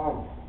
Uh,